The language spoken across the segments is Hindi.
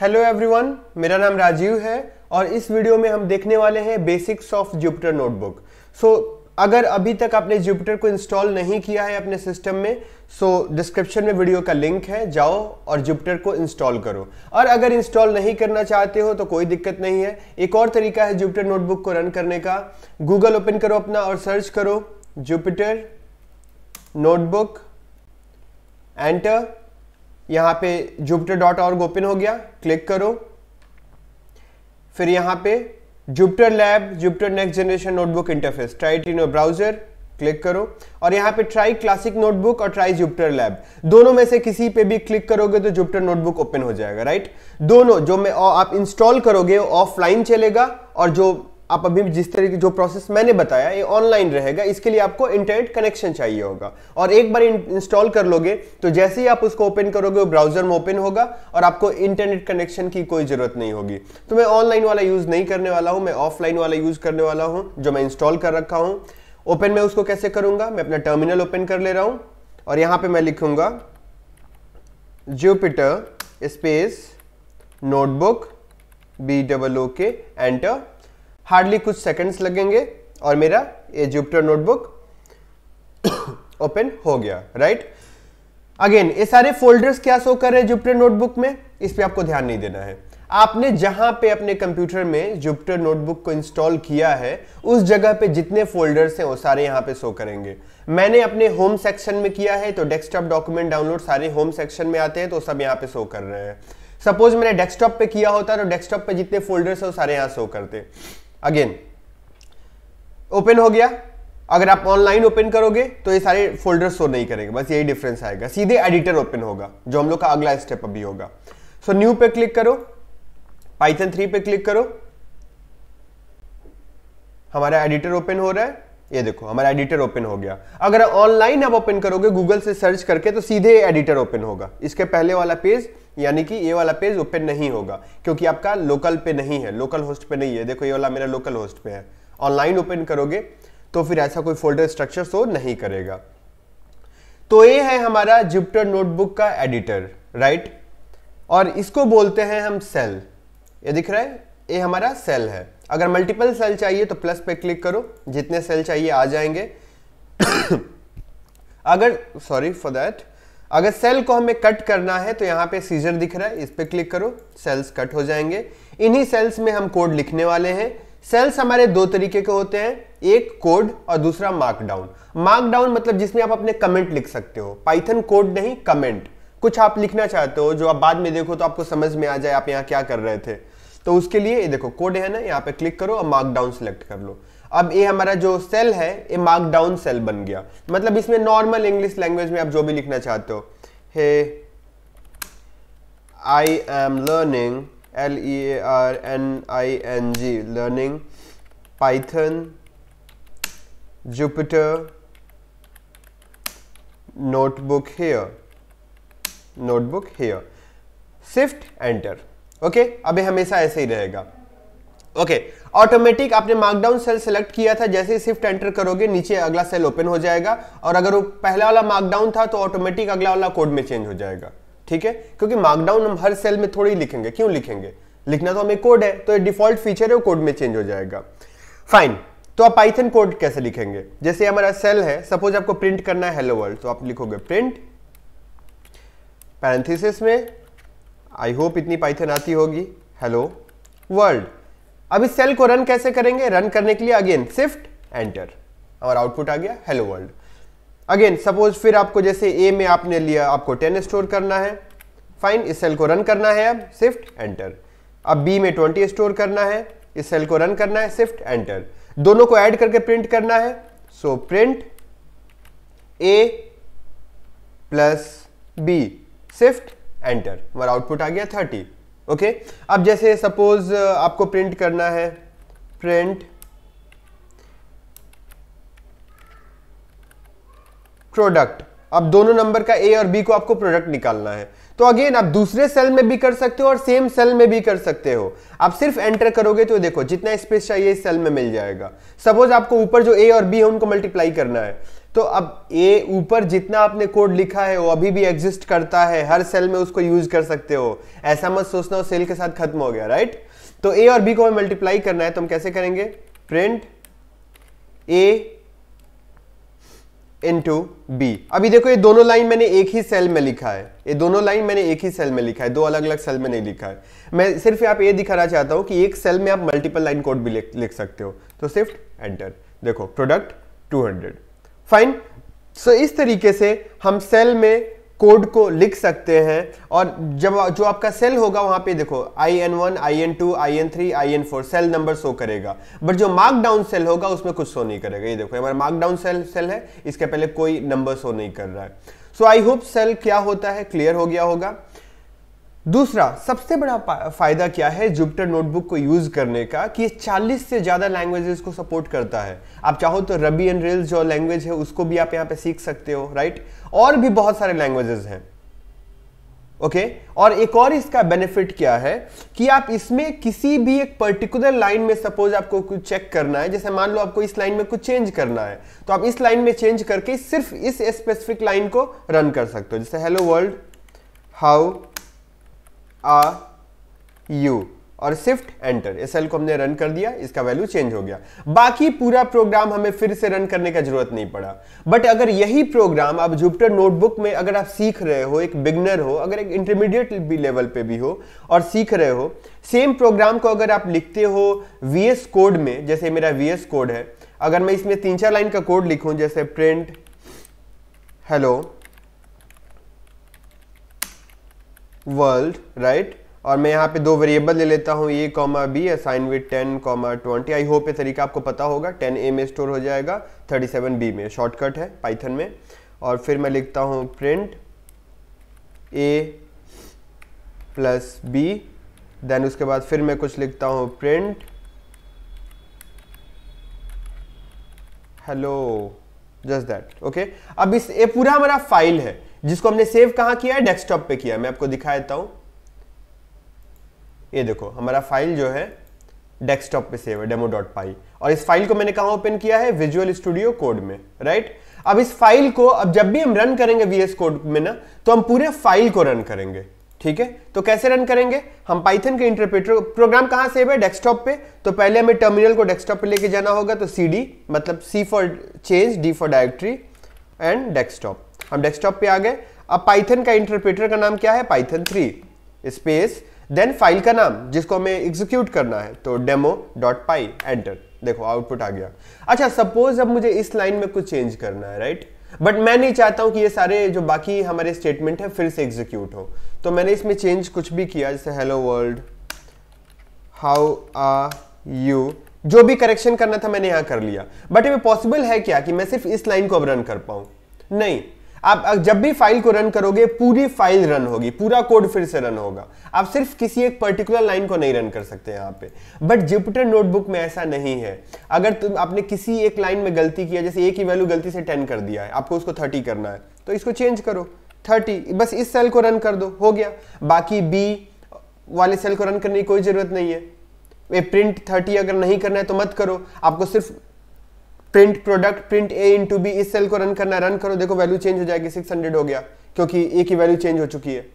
हेलो एवरीवन मेरा नाम राजीव है और इस वीडियो में हम देखने वाले हैं basics of Jupyter notebook so अगर अभी तक आपने जुपिटर को इंस्टॉल नहीं किया है अपने सिस्टम में सो डिस्क्रिप्शन में वीडियो का लिंक है, जाओ और जुपिटर को इंस्टॉल करो. और अगर इंस्टॉल नहीं करना चाहते हो तो कोई दिक्कत नहीं है. एक और तरीका है जुपिटर नोटबुक को रन करने का. गूगल ओपन करो अपना और सर्च करो जुपिटर नोटबुक एंटर यहाँ पे जुपिटर डॉट ऑर्ग ओपन हो गया क्लिक करो। फिर यहाँ पे Jupyter lab Jupyter next generation notebook interface try in browser click करो। और यहाँ पे ट्राई क्लासिक नोटबुक और ट्राई जुपिटर लैब दोनों में से किसी पे भी क्लिक करोगे तो जुपिटर नोटबुक ओपन हो जाएगा राइट दोनों, जो मैं आप इंस्टॉल करोगे ऑफलाइन चलेगा, और जो आप अभी जिस तरीके, जो प्रोसेस मैंने बताया, ये ऑनलाइन रहेगा, इसके लिए आपको इंटरनेट कनेक्शन चाहिए होगा। और एक बार इंस्टॉल कर लोगे तो जैसे ही आप उसको ओपन करोगे, वो ब्राउज़र में ओपन होगा, और आपको इंटरनेट कनेक्शन की कोई ज़रूरत नहीं होगी। तो मैं ऑनलाइन वाला यूज़ नहीं करने वाला हूँ, मैं ऑफलाइन वाला यूज़ करने वाला हूँ, जो मैं इंस्टॉल कर रखा हूँ। ओपन में उसको कैसे करूँगा? मैं अपना टर्मिनल ओपन कर ले रहा हूँ, और यहाँ पर मैं लिखूँगा Jupyter space notebook B double O K enter hardly कुछ सेकंड्स लगेंगे और मेरा ये जुपिटर नोटबुक ओपन हो गया राइट अगेन ये सारे फोल्डर्स क्या शो कर रहे हैं जुपिटर नोटबुक में? इस पर आपको ध्यान नहीं देना है। आपने जहाँ पे अपने कंप्यूटर में जुपिटर नोटबुक को इंस्टॉल किया है, उस जगह पे जितने फोल्डर्स हैं वो सारे यहाँ पे शो करेंगे। मैंने अपने होम सेक्शन में किया है तो डेस्कटॉप डॉक्यूमेंट डाउनलोड सारे होम सेक्शन में आते हैं तो सब यहाँ पे शो कर रहे हैं। सपोज़ मैंने डेस्कटॉप पे किया होता तो डेस्कटॉप पे जितने फोल्डर्स है वो सारे यहाँ शो करते। अगेन ओपन हो गया। अगर आप ऑनलाइन ओपन करोगे तो ये सारे फोल्डर शो नहीं करेंगे। बस यही डिफरेंस आएगा। सीधे एडिटर ओपन होगा, जो हम लोग का अगला स्टेप अभी होगा। सो न्यू पे क्लिक करो। पाइथन थ्री पे क्लिक करो। हमारा एडिटर ओपन हो रहा है। ये देखो, हमारा एडिटर ओपन हो गया। अगर ऑनलाइन आप ओपन करोगे गूगल से सर्च करके तो सीधे एडिटर ओपन होगा। इसके पहले वाला पेज यानी कि ये वाला पेज ओपन नहीं होगा, क्योंकि आपका लोकल पे नहीं है, लोकल होस्ट पे नहीं है। देखो, ये वाला मेरा लोकल होस्ट पे है। ऑनलाइन ओपन करोगे तो फिर ऐसा कोई फोल्डर स्ट्रक्चर शो नहीं करेगा। तो ये है हमारा जुपिटर नोटबुक का एडिटर राइट और इसको बोलते हैं हम सेल ये दिख रहा है? ये हमारा सेल है। अगर मल्टीपल सेल चाहिए तो प्लस पे क्लिक करो। जितने सेल चाहिए आ जाएँगे। अगर सॉरी फॉर दैट अगर सेल को हमें कट करना है तो यहाँ पे सीजर दिख रहा है। इस पर क्लिक करो सेल्स कट हो जाएँगे। इन्हीं सेल्स में हम कोड लिखने वाले हैं। सेल्स हमारे दो तरीके के होते हैं, एक कोड और दूसरा मार्कडाउन मार्कडाउन मतलब जिसमें आप अपने कमेंट लिख सकते हो। पाइथन कोड नहीं कमेंट कुछ आप लिखना चाहते हो, जो आप बाद में देखो तो आपको समझ में आ जाए आप यहाँ क्या कर रहे थे। तो उसके लिए, ये देखो कोड है ना, यहाँ पे क्लिक करो और मार्कडाउन सेलेक्ट कर लो। अब ये हमारा जो सेल है, ये मार्कडाउन सेल बन गया। मतलब इसमें नॉर्मल इंग्लिश लैंग्वेज में आप जो भी लिखना चाहते हो। Hey I am learning L E A R N I N G learning Python Jupyter notebook here notebook here shift enter okay अभी हमेशा ऐसे ही रहेगा। Okay okay. ऑटोमेटिक आपने मार्कडाउन सेल सेलेक्ट किया था, जैसे ही शिफ्ट एंटर करोगे, नीचे अगला सेल ओपन हो जाएगा। और अगर वो पहला वाला मार्कडाउन था तो ऑटोमेटिक अगला वाला कोड में चेंज हो जाएगा। ठीक है? क्योंकि मार्कडाउन हम हर सेल में थोड़ी लिखेंगे। क्यों लिखेंगे? लिखना तो हमें कोड है तो डिफ़ॉल्ट फीचर है, वो कोड में चेंज हो जाएगा। फाइन तो आप पाइथन कोड कैसे लिखेंगे? जैसे हमारा सेल है सपोज़ आपको प्रिंट करना है हेलो वर्ल्ड तो आप लिखोगे प्रिंट पैरेंथेसिस में आई होप इतनी पाइथन आती होगी. हेलो वर्ल्ड अब इस सेल को रन कैसे करेंगे? रन करने के लिए अगेन शिफ्ट एंटर और आउटपुट आ गया हेलो वर्ल्ड अगेन सपोज़ फिर आपको जैसे ए में आपने लिया, आपको टेन स्टोर करना है। फाइन इस सेल को रन करना है अब शिफ्ट एंटर अब बी में ट्वेंटी स्टोर करना है, इस सेल को रन करना है शिफ्ट एंटर दोनों को ऐड करके प्रिंट करना है। So print A plus B shift enter हमारा आउटपुट आ गया थर्टी ओके अब जैसे सपोज़ आपको प्रिंट करना है। प्रिंट प्रोडक्ट अब दोनों नंबर का ए और बी को आपको प्रोडक्ट निकालना है। तो अगेन आप दूसरे सेल में भी कर सकते हो और सेम सेल में भी कर सकते हो। आप सिर्फ़ एंटर करोगे तो देखो, जितना स्पेस चाहिए इस सेल में मिल जाएगा। सपोज़ आपको ऊपर जो ए और बी है, उनको मल्टीप्लाई करना है। तो अब ए ऊपर जितना आपने कोड लिखा है, वो अभी भी एग्जिस्ट करता है। हर सेल में उसको यूज़ कर सकते हो। ऐसा मत सोचना हो सेल के साथ खत्म हो गया राइट तो ए और बी को हमें मल्टीप्लाई करना है तो हम कैसे करेंगे? प्रिंट ए इंटू बी अभी देखो, ये दोनों लाइन मैंने एक ही सेल में लिखा है। ये दोनों लाइन मैंने एक ही सेल में लिखा है। दो अलग अलग सेल में नहीं लिखा है। मैं सिर्फ़ यहाँ पे ये दिखाना चाहता हूँ कि एक सेल में आप मल्टीपल लाइन कोड भी लिख सकते हो। तो सिर्फ़ एंटर देखो प्रोडक्ट 200 फाइन सो इस तरीके से हम सेल में कोड को लिख सकते हैं और जब जो आपका सेल होगा, वहाँ पे देखो I N one I N two I N three I N four cell number show करेगा। बट जो मार्कडाउन सेल होगा, उसमें कुछ शो नहीं करेगा। ये देखो, हमारा मार्कडाउन सेल सेल है, इसके पहले कोई नंबर शो नहीं कर रहा है। सो आई होप सेल क्या होता है? क्लियर हो गया होगा। दूसरा, सबसे बड़ा फ़ायदा क्या है जुपिटर नोटबुक को यूज़ करने का कि ये 40 से ज़्यादा लैंग्वेजेस को सपोर्ट करता है। आप चाहो तो रबी एंड रेल्स जो लैंग्वेज है, उसको भी आप यहाँ पे सीख सकते हो राइट और भी बहुत सारे लैंग्वेजेस हैं। ओके और एक और इसका बेनिफिट क्या है कि आप इसमें किसी भी एक पर्टिकुलर लाइन में सपोज़ आपको कुछ चेक करना है, जैसे मान लो आपको इस लाइन में कुछ चेंज करना है तो आप इस लाइन में चेंज करके सिर्फ़ इस स्पेसिफिक लाइन को रन कर सकते हो। जैसे hello world how are, you और शिफ्ट एंटर। इस सेल को हमने रन कर दिया, इसका वैल्यू चेंज हो गया। बाकी पूरा प्रोग्राम हमें फिर से रन करने का ज़रूरत नहीं पड़ा। बट अगर यही प्रोग्राम आप जुपिटर नोटबुक में अगर आप सीख रहे हो, एक बिगनर हो, अगर एक इंटरमीडिएट भी लेवल पे भी हो और सीख रहे हो सेम प्रोग्राम को अगर आप लिखते हो वीएस कोड में, जैसे मेरा वीएस कोड है, अगर मैं इसमें तीन चार लाइन का कोड लिखूं, जैसे प्रिंट हेलो वर्ल्ड राइट और मैं यहाँ पे दो वेरिएबल ले लेता हूँ A comma B assign with ten comma twenty I hope ये तरीका आपको पता होगा टेन ए में स्टोर हो जाएगा थर्टी सेवन बी में. शॉर्टकट है पाइथन में. और फिर मैं लिखता हूँ print A plus B then उसके बाद फिर मैं कुछ लिखता हूँ print hello just that okay अब इस, ये पूरा हमारा फ़ाइल है। जिसको हमने सेव कहाँ किया है? डेस्कटॉप पे किया मैं आपको दिखा देता हूँ। ये देखो, हमारा फ़ाइल जो है डेस्कटॉप पे सेव है डेमो डॉट पाई और इस फ़ाइल को मैंने कहा ओपन किया है? विजुअल स्टूडियो कोड में राइट अब इस फ़ाइल को, अब जब भी हम रन करेंगे वीएस कोड में ना तो हम पूरे फ़ाइल को रन करेंगे, ठीक है? तो कैसे रन करेंगे? हम पाइथन के इंटरप्रेटर प्रोग्राम कहाँ सेव है? डेस्कटॉप पे। तो पहले हमें टर्मिनल को डेस्कटॉप पे लेके जाना होगा तो सी डी मतलब C for change D for directory and desktop हम डेस्कटॉप पे आ गए। अब पाइथन का इंटरप्रेटर का नाम क्या है? Python three space then file का नाम, जिसको हमें एग्जीक्यूट करना है। तो डेमो डॉट पाई एंटर देखो आउटपुट आ गया। अच्छा सपोज़ अब मुझे इस लाइन में कुछ चेंज करना है राइट बट मैं नहीं चाहता हूँ कि ये सारे जो बाकी हमारे स्टेटमेंट है, फिर से एग्जीक्यूट हो। तो मैंने इसमें चेंज कुछ भी किया, जैसे hello world how are you जो भी करेक्शन करना था मैंने यहाँ कर लिया। बट ये पॉसिबल है क्या कि मैं सिर्फ़ इस लाइन को अब रन कर पाऊँ? नहीं। आप जब भी फ़ाइल को रन करोगे, पूरी फ़ाइल रन होगी, पूरा कोड फिर से रन होगा। आप सिर्फ़ किसी एक पर्टिकुलर लाइन को नहीं रन कर सकते यहाँ पे। बट जुपिटर नोटबुक में ऐसा नहीं है। अगर तुम, आपने किसी एक लाइन में गलती किया, जैसे एक की वैल्यू गलती से टेन कर दिया है, आपको उसको थर्टी करना है तो इसको चेंज करो। थर्टी बस इस सेल को रन कर दो, हो गया। बाकी बी वाले सेल को रन करने की कोई ज़रूरत नहीं है। प्रिंट थर्टी अगर नहीं करना है तो मत करो। आपको सिर्फ़ print product print a into b इस सेल को रन करना रन करो, देखो वैल्यू चेंज हो जाएगी 600 हो गया, क्योंकि ए की वैल्यू चेंज हो चुकी है।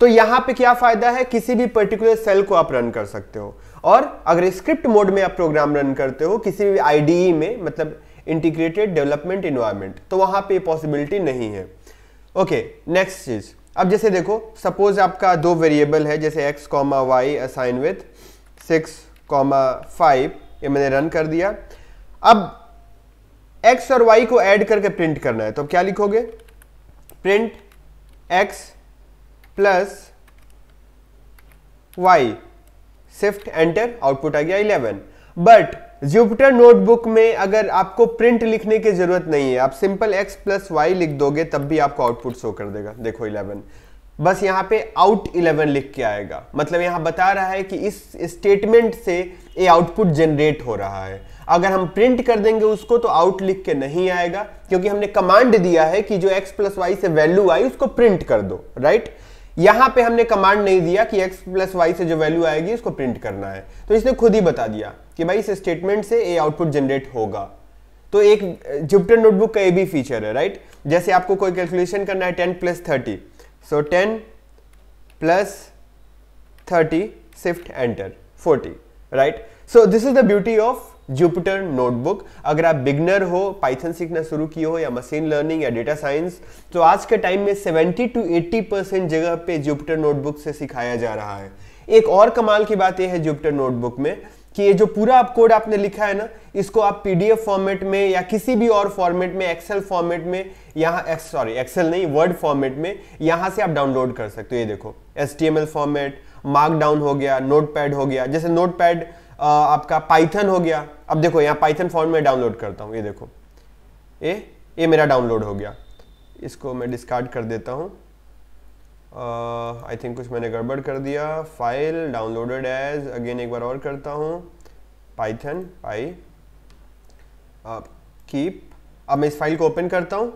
तो यहाँ पे क्या फ़ायदा है? किसी भी पर्टिकुलर सेल को आप रन कर सकते हो। और अगर स्क्रिप्ट मोड में आप प्रोग्राम रन करते हो, किसी भी आईडीई में मतलब इंटीग्रेटेड डेवलपमेंट इन्वायरमेंट तो वहाँ पे पॉसिबिलिटी नहीं है। ओके नेक्स्ट चीज़। अब जैसे देखो सपोज़ आपका दो वेरिएबल है, जैसे x comma y assign with six comma five ये मैंने रन कर दिया। अब एक्स और वाई को ऐड करके प्रिंट करना है। तो क्या लिखोगे? Print x plus y shift enter output आ गया इलेवन बट जुपिटर नोटबुक में अगर आपको प्रिंट लिखने की ज़रूरत नहीं है, आप सिंपल एक्स प्लस वाई लिख दोगे, तब भी आपको आउटपुट शो कर देगा। देखो इलेवन बस यहाँ पे आउट इलेवन लिख के आएगा। मतलब यहाँ बता रहा है कि इस स्टेटमेंट से ये आउटपुट जनरेट हो रहा है। अगर हम प्रिंट कर देंगे उसको तो आउट लिख के नहीं आएगा, क्योंकि हमने कमांड दिया है कि जो एक्स प्लस वाई से वैल्यू आई, उसको प्रिंट कर दो राइट यहाँ पे हमने कमांड नहीं दिया कि एक्स प्लस वाई से जो वैल्यू आएगी, उसको प्रिंट करना है। तो इसने खुद ही बता दिया कि भाई इस स्टेटमेंट से ए आउटपुट जनरेट होगा। तो एक जुपिटर नोटबुक का ये भी फीचर है राइट जैसे आपको कोई कैलकुलेशन करना है ten plus thirty so ten plus thirty shift enter forty right so this is the beauty of Jupyter notebook अगर आप बिगनर हो पाइथन सीखना शुरू किए हो या मशीन लर्निंग या डेटा साइंस तो आज के टाइम में 70 टू 80 परसेंट जगह पे जुपिटर नोटबुक से सिखाया जा रहा है। एक और कमाल की बात यह है जुपिटर नोटबुक में कि ये जो पूरा आप कोड आपने लिखा है ना, इसको आप पीडीएफ फॉर्मेट में या किसी भी और फॉर्मेट में एक्सेल फॉर्मेट में, यहाँ सॉरी एक्सेल नहीं वर्ड फॉर्मेट में, यहाँ से आप डाउनलोड कर सकते हो। ये देखो एसटीएमएल फॉर्मेट मार्कडाउन हो गया नोट हो गया, जैसे नोट आपका पाइथन हो गया। अब देखो, यहाँ पाइथन फॉर्म में डाउनलोड करता हूँ, ये देखो। ये ये मेरा डाउनलोड हो गया। इसको मैं डिस्कार्ड कर देता हूँ। आई थिंक कुछ मैंने गड़बड़ कर दिया। फ़ाइल डाउनलोडेड एज अगेन एक बार और करता हूँ। पाइथन पाई कीप अब मैं इस फ़ाइल को ओपन करता हूँ।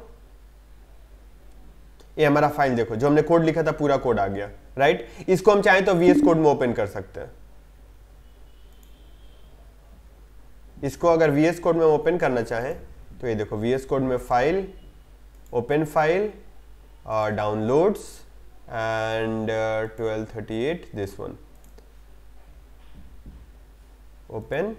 ये हमारा फ़ाइल देखो, जो हमने कोड लिखा था, पूरा कोड आ गया। राइट? इसको हम चाहें तो वीएस कोड में ओपन कर सकते हैं। इसको अगर वीएस कोड में ओपन करना चाहें तो ये देखो वीएस कोड में file open file downloads and twelve thirty eight this one open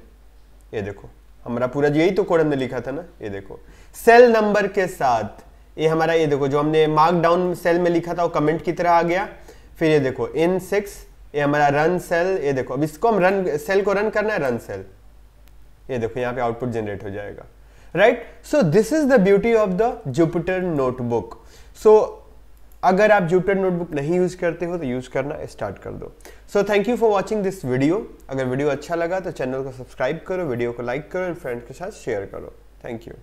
ये देखो, हमारा पूरा यही तो कोड हमने लिखा था ना? ये देखो सेल नंबर के साथ, ये हमारा, ये देखो, जो हमने मार्क डाउन सेल में लिखा था, वो कमेंट की तरह आ गया। फिर ये देखो इन सिक्स ये हमारा रन सेल ये देखो, अब इसको हम रन सेल को रन करना है रन सेल ये देखो, यहाँ पे आउटपुट जनरेट हो जाएगा right so this is the beauty of the Jupyter notebook so अगर आप जुपिटर नोटबुक नहीं यूज़ करते हो तो यूज़ करना स्टार्ट कर दो. So thank you for watching this video अगर वीडियो अच्छा लगा तो चैनल को सब्सक्राइब करो वीडियो को लाइक करो एंड फ्रेंड्स के साथ शेयर करो. Thank you